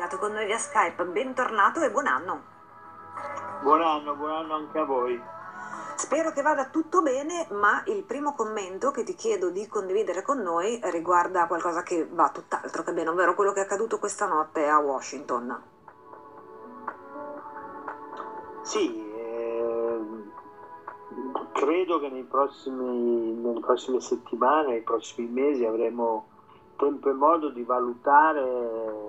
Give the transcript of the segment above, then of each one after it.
collegato con noi via Skype. Bentornato e buon anno. Buon anno, buon anno anche a voi. Spero che vada tutto bene, ma il primo commento che ti chiedo di condividere con noi riguarda qualcosa che va tutt'altro che bene, ovvero quello che è accaduto questa notte a Washington. Sì, eh, credo che nei prossimi, nelle prossime settimane, nei prossimi mesi avremo tempo e modo di valutare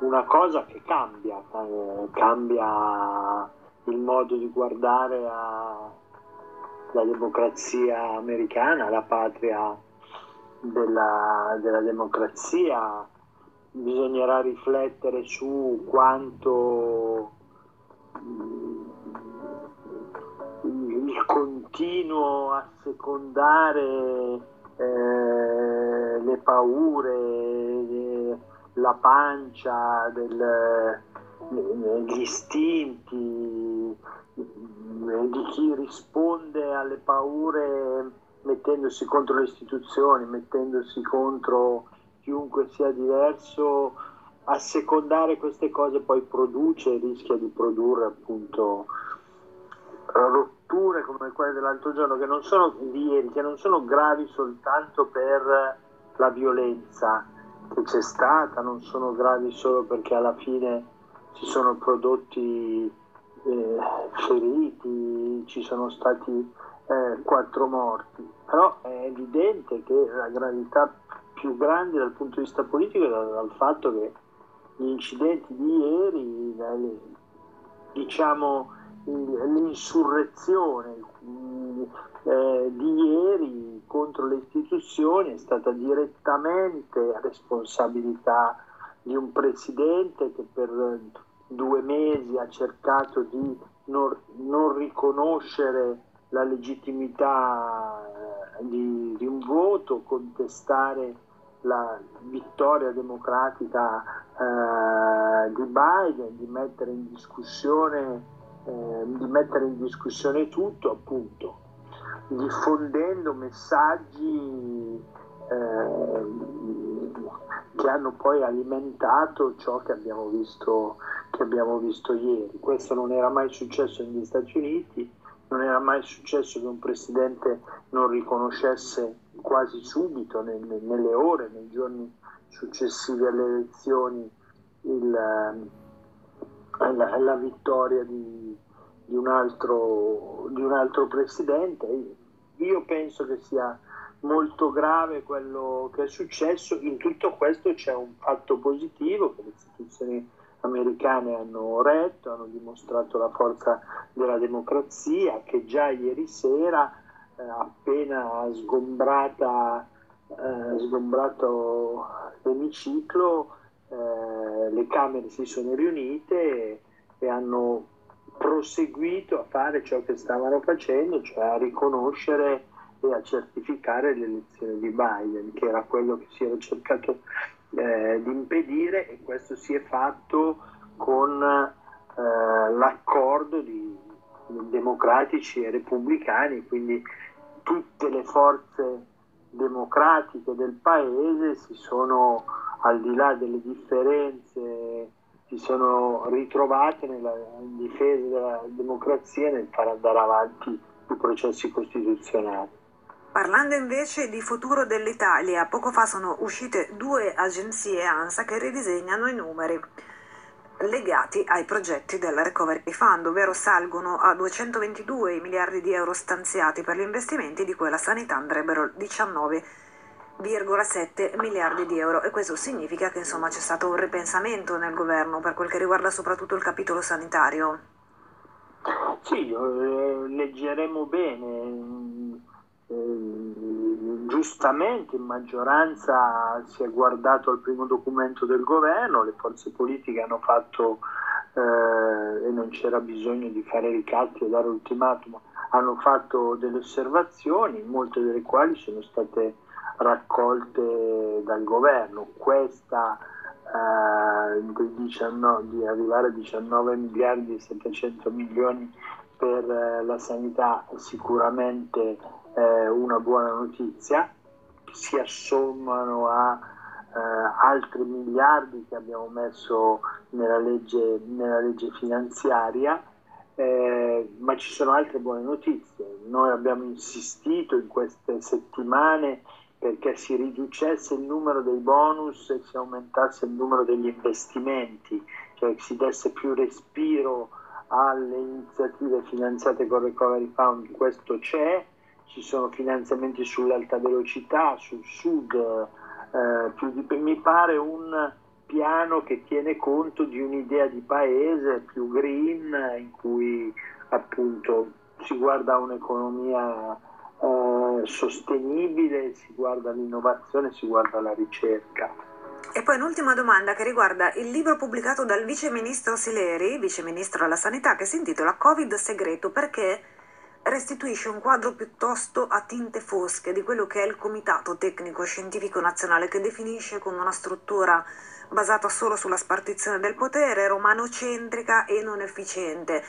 una cosa che cambia, eh, cambia il modo di guardare a la democrazia americana, la patria della, della democrazia, bisognerà riflettere su quanto mm, il continuo a secondare eh, le paure, la pancia, del, gli istinti, di chi risponde alle paure mettendosi contro le istituzioni, mettendosi contro chiunque sia diverso, a secondare queste cose poi produce e rischia di produrre appunto rotture come quelle dell'altro giorno che non sono di ieri, che non sono gravi soltanto per la violenza che c'è stata, non sono gravi solo perché alla fine si sono prodotti eh, feriti, ci sono stati eh, quattro morti, però è evidente che la gravità più grande dal punto di vista politico è dal, fatto che gli incidenti di ieri, diciamo l'insurrezione eh, di ieri contro le istituzioni è stata direttamente responsabilità di un presidente che per due mesi ha cercato di non, non riconoscere la legittimità eh, di, di, un voto, contestare la vittoria democratica eh, di Biden, di mettere in discussione, eh, di mettere in discussione tutto, appunto, diffondendo messaggi eh, che hanno poi alimentato ciò che abbiamo, visto, che abbiamo visto ieri. Questo non era mai successo negli Stati Uniti, non era mai successo che un presidente non riconoscesse quasi subito, nelle, ore, nei giorni successivi alle elezioni, il, la, la, vittoria di, di, un altro, di un altro presidente. Io penso che sia molto grave quello che è successo. In tutto questo c'è un fatto positivo che le istituzioni americane hanno retto, hanno dimostrato la forza della democrazia che già ieri sera, eh, appena sgombrata, eh, sgombrato l'emiciclo, eh, le Camere si sono riunite e, e hanno proseguito a fare ciò che stavano facendo, cioè a riconoscere e a certificare l'elezione di Biden, che era quello che si era cercato eh, di impedire e questo si è fatto con eh, l'accordo di, democratici e repubblicani, quindi tutte le forze democratiche del paese si sono, al di là delle differenze, si sono ritrovate nella difesa della democrazia nel far andare avanti i processi costituzionali. Parlando invece di futuro dell'Italia, poco fa sono uscite due agenzie ANSA che ridisegnano i numeri legati ai progetti del Recovery Fund, ovvero salgono a 222 miliardi di euro stanziati per gli investimenti, di cui la sanità andrebbero 19,7 miliardi di euro e questo significa che insomma c'è stato un ripensamento nel governo per quel che riguarda soprattutto il capitolo sanitario. Sì, eh, leggeremo bene eh, giustamente in maggioranza si è guardato al primo documento del governo, le forze politiche hanno fatto, eh, e non c'era bisogno di fare ricatti o dare ultimatum, hanno fatto delle osservazioni, molte delle quali sono state raccolte dal governo. Questa eh, 19, di arrivare a 19 miliardi e 700 milioni per eh, la sanità sicuramente eh, una buona notizia, si assommano a altri miliardi che abbiamo messo nella legge, nella legge finanziaria, eh, ma ci sono altre buone notizie. Noi abbiamo insistito in queste settimane perché si riducesse il numero dei bonus e si aumentasse il numero degli investimenti, cioè si desse più respiro alle iniziative finanziate con Recovery Fund, questo c'è, ci sono finanziamenti sull'alta velocità, sul sud, eh, di, mi pare un piano che tiene conto di un'idea di paese più green in cui appunto si guarda un'economia sostenibile, si guarda l'innovazione, si guarda la ricerca. E poi un'ultima domanda che riguarda il libro pubblicato dal vice ministro Sileri, vice ministro della sanità, che si intitola Covid segreto perché restituisce un quadro piuttosto a tinte fosche di quello che è il Comitato Tecnico Scientifico Nazionale che definisce come una struttura basata solo sulla spartizione del potere, romanocentrica e non efficiente.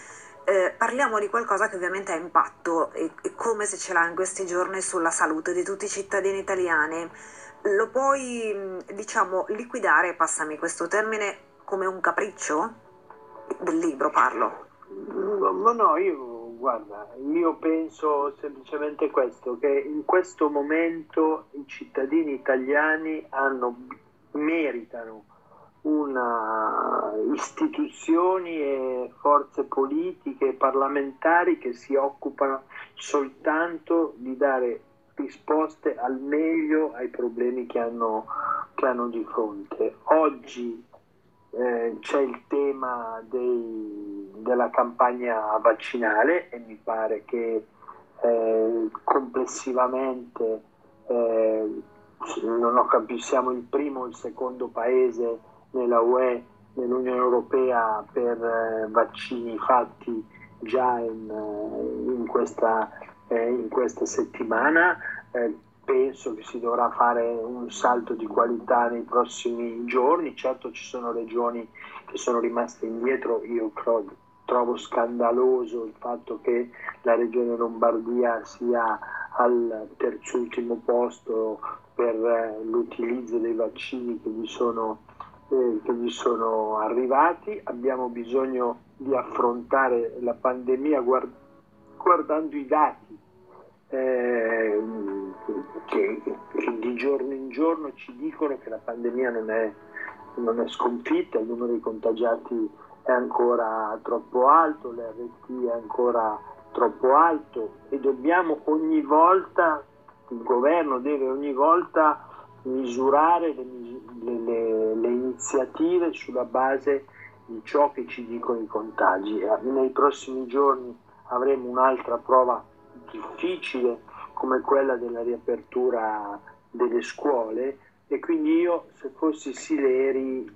Eh, parliamo di qualcosa che ovviamente ha impatto e, e, come se ce l'ha in questi giorni sulla salute di tutti i cittadini italiani. Lo puoi, diciamo, liquidare, passami questo termine, come un capriccio? Del libro parlo. No, no, io guarda, io penso semplicemente questo, che in questo momento i cittadini italiani hanno, meritano una istituzioni e forze politiche e parlamentari che si occupano soltanto di dare risposte al meglio ai problemi che hanno, che hanno di fronte. Oggi eh, c'è il tema dei, della campagna vaccinale e mi pare che eh, complessivamente eh, non ho capito, siamo il primo o il secondo paese nella UE, nell'Unione Europea per eh, vaccini fatti già in, eh, in, questa, eh, in questa, settimana. Penso che si dovrà fare un salto di qualità nei prossimi giorni. Certo ci sono regioni che sono rimaste indietro, io trovo, trovo scandaloso il fatto che la regione Lombardia sia al terzultimo posto per l'utilizzo dei vaccini che gli sono eh, che gli sono arrivati, abbiamo bisogno di affrontare la pandemia guard- guardando i dati eh, che, che, di giorno in giorno ci dicono che la pandemia non è, non è sconfitta, il numero di contagiati è ancora troppo alto, l'RT è ancora troppo alto e dobbiamo ogni volta, il governo deve ogni volta misurare le, le, iniziative sulla base di ciò che ci dicono i contagi. Nei prossimi giorni avremo un'altra prova difficile come quella della riapertura delle scuole e quindi io se fossi Sileri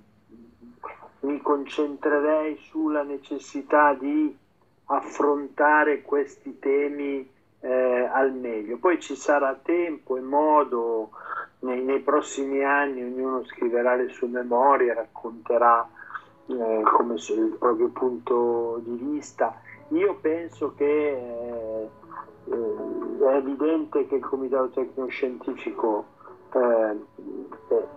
mi concentrerei sulla necessità di affrontare questi temi eh, al meglio. Poi ci sarà tempo e modo nei, nei, prossimi anni, ognuno scriverà le sue memorie, racconterà eh, come il proprio punto di vista. Io penso che eh, eh è evidente che il Comitato Tecnico Scientifico eh, eh,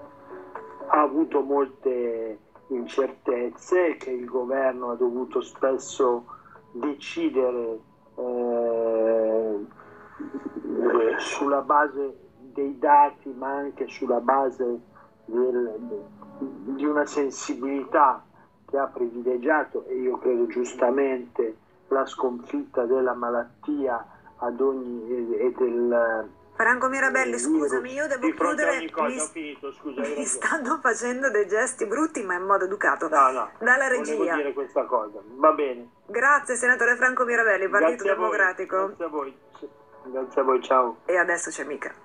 ha avuto molte incertezze, che il governo ha dovuto spesso decidere sulla base dei dati ma anche sulla base del, di una sensibilità che ha privilegiato e io credo giustamente la sconfitta della malattia ad ogni e del Franco Mirabelli, scusami, io devo chiudere. Cosa, mi, finito, scusa, mi stanno facendo dei gesti brutti, ma in modo educato. No, no. Dalla regia. dire questa cosa. Va bene. Grazie, senatore Franco Mirabelli, Partito Grazie Democratico. Grazie a voi. Grazie a voi, ciao. E adesso c'è Mica.